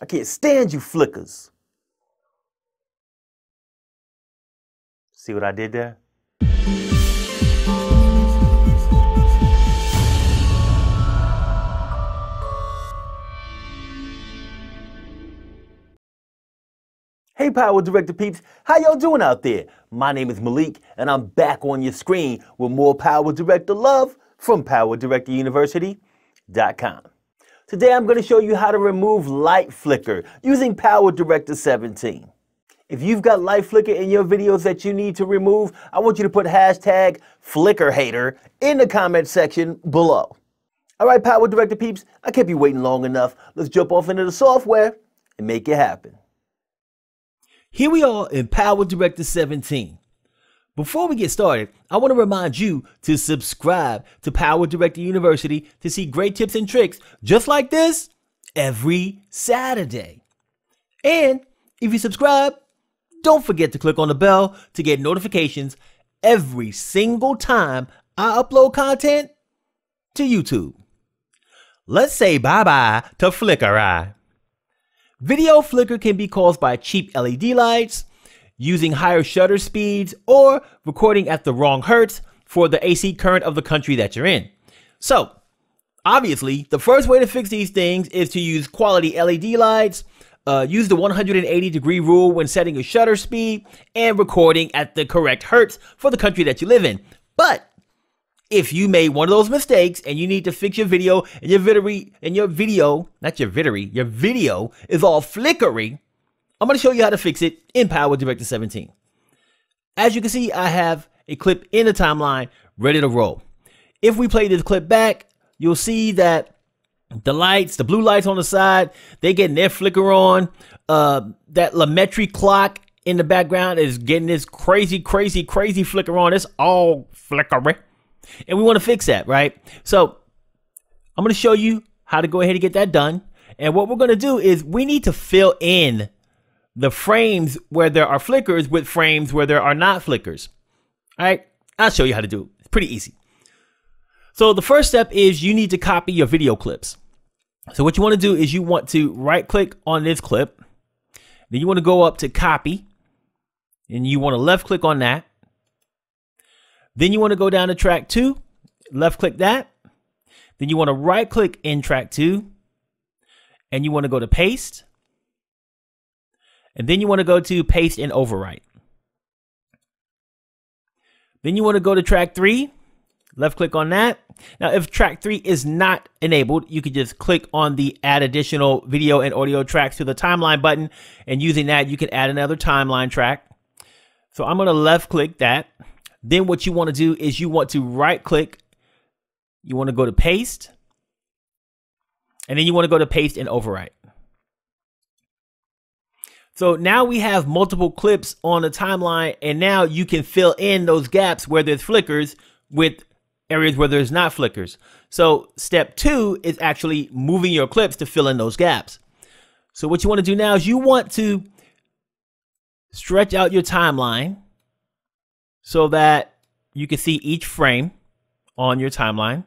I can't stand you flickers. See what I did there? Hey Power Director peeps, how y'all doing out there? My name is Maliek and I'm back on your screen with more Power Director love from PowerDirectorUniversity.com. Today I'm going to show you how to remove light flicker using Power Director 17. If you've got light flicker in your videos that you need to remove, I want you to put hashtag flicker hater in the comment section below. All right, Power Director peeps, I can't be waiting long enough. Let's jump off into the software and make it happen. Here we are in Power Director 17. Before we get started, I want to remind you to subscribe to Power Director University to see great tips and tricks just like this every Saturday. And if you subscribe, don't forget to click on the bell to get notifications every single time I upload content to YouTube. Let's say bye bye to Flicker Eye. Video flicker can be caused by cheap LED lights, using higher shutter speeds, or recording at the wrong hertz for the AC current of the country that you're in. So, obviously, the first way to fix these things is to use quality LED lights, uh, use the 180 degree rule when setting a shutter speed, and recording at the correct hertz for the country that you live in. But if you made one of those mistakes and you need to fix your video and your video and your video, not your video, your video is all flickery, I'm going to show you how to fix it in Power Director 17. As you can see, I have a clip in the timeline ready to roll. If we play this clip back, you'll see that the lights, the blue lights on the side, they getting their flicker on. Uh, that LaMetric clock in the background is getting this crazy, crazy, crazy flicker on. It's all flickery. And we want to fix that, right? So I'm going to show you how to go ahead and get that done. And what we're going to do is we need to fill in the frames where there are flickers with frames where there are not flickers. All right, I'll show you how to do it. It's pretty easy. So the first step is you need to copy your video clips. So what you want to do is you want to right click on this clip. Then you want to go up to copy and you want to left click on that. Then you want to go down to track two, left click that. Then you want to right click in track two and you want to go to paste. And then you want to go to paste and overwrite. Then you want to go to track three, left click on that. Now, if track three is not enabled, you can just click on the add additional video and audio tracks to the timeline button. And using that, you can add another timeline track. So I'm going to left click that. Then what you want to do is you want to right click. You want to go to paste. And then you want to go to paste and overwrite. So now we have multiple clips on the timeline, and now you can fill in those gaps where there's flickers with areas where there's not flickers. So step two is actually moving your clips to fill in those gaps. So what you want to do now is you want to stretch out your timeline so that you can see each frame on your timeline.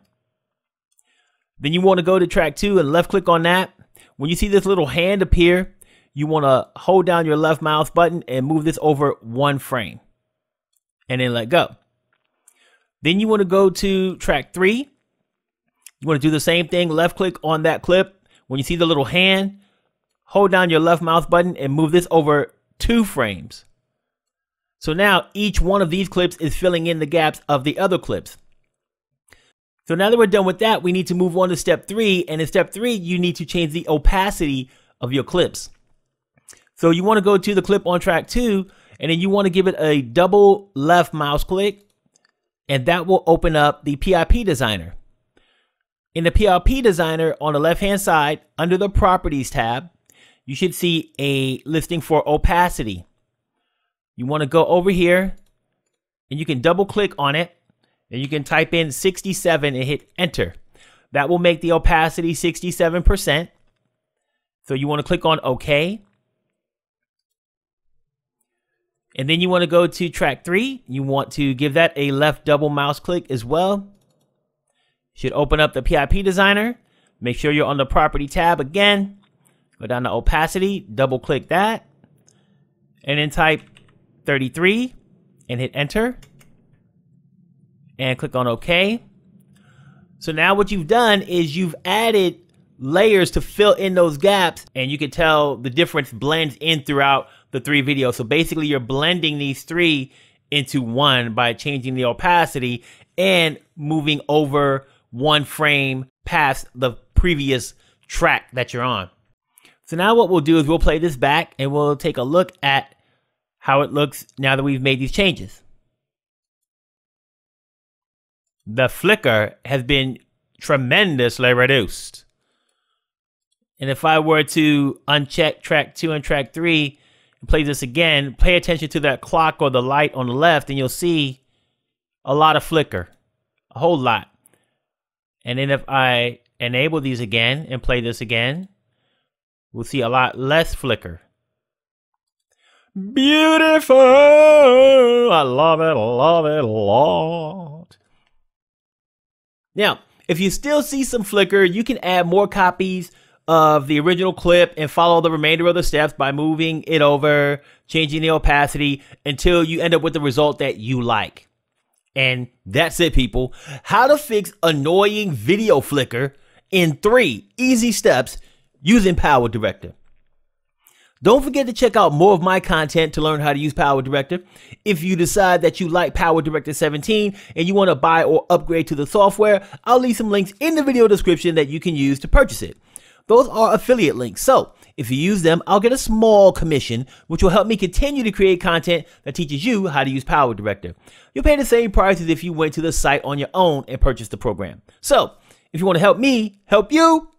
Then you want to go to track two and left click on that. When you see this little hand appear, you want to hold down your left mouse button and move this over one frame and then let go. Then you want to go to track three. You want to do the same thing, left click on that clip. When you see the little hand, hold down your left mouse button and move this over two frames. So now each one of these clips is filling in the gaps of the other clips. So now that we're done with that, we need to move on to step three. And in step three, you need to change the opacity of your clips. So you want to go to the clip on track two, and then you want to give it a double left mouse click, and that will open up the PIP designer. In the PIP designer on the left hand side, under the properties tab, you should see a listing for opacity. You want to go over here and you can double click on it and you can type in 67 and hit enter. That will make the opacity 67%. So you want to click on OK. And then you want to go to track three. You want to give that a left double mouse click as well. Should open up the PIP designer. Make sure you're on the property tab again. Go down to opacity, double click that, and then type 33 and hit enter and click on OK. So now what you've done is you've added layers to fill in those gaps and you can tell the difference blends in throughout the three videos. So basically you're blending these three into one by changing the opacity and moving over one frame past the previous track that you're on. So now what we'll do is we'll play this back and we'll take a look at how it looks now that we've made these changes. The flicker has been tremendously reduced. And if I were to uncheck track two and track three play this again, pay attention to that clock or the light on the left and you'll see a lot of flicker, a whole lot. And then if I enable these again and play this again, we'll see a lot less flicker. Beautiful! I love it, love it a lot. Now, if you still see some flicker, you can add more copies of the original clip and follow the remainder of the steps by moving it over, changing the opacity until you end up with the result that you like. And that's it, people. How to fix annoying video flicker in three easy steps using Power Director. Don't forget to check out more of my content to learn how to use Power Director. If you decide that you like Power Director 17 and you want to buy or upgrade to the software, I'll leave some links in the video description that you can use to purchase it. Those are affiliate links. So if you use them, I'll get a small commission, which will help me continue to create content that teaches you how to use Power Director. You'll pay the same price as if you went to the site on your own and purchased the program. So if you want to help me help you,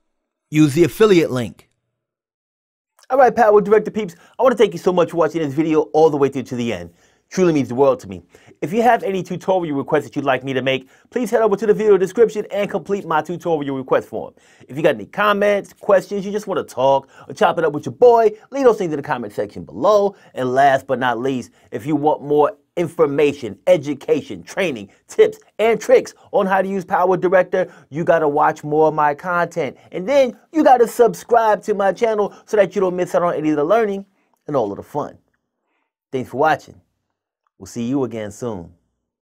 use the affiliate link. All right, Power Director peeps, I want to thank you so much for watching this video all the way through to the end. Truly means the world to me. If you have any tutorial requests that you'd like me to make, please head over to the video description and complete my tutorial request form. If you got any comments, questions, you just want to talk or chop it up with your boy, leave those things in the comment section below. And last but not least, if you want more information, education, training, tips, and tricks on how to use Power Director, you got to watch more of my content. And then you got to subscribe to my channel so that you don't miss out on any of the learning and all of the fun. Thanks for watching. We'll see you again soon.